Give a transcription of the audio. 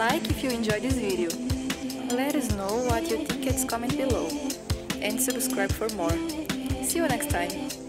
Like if you enjoyed this video. Let us know what you think comment below. And subscribe for more. See you next time.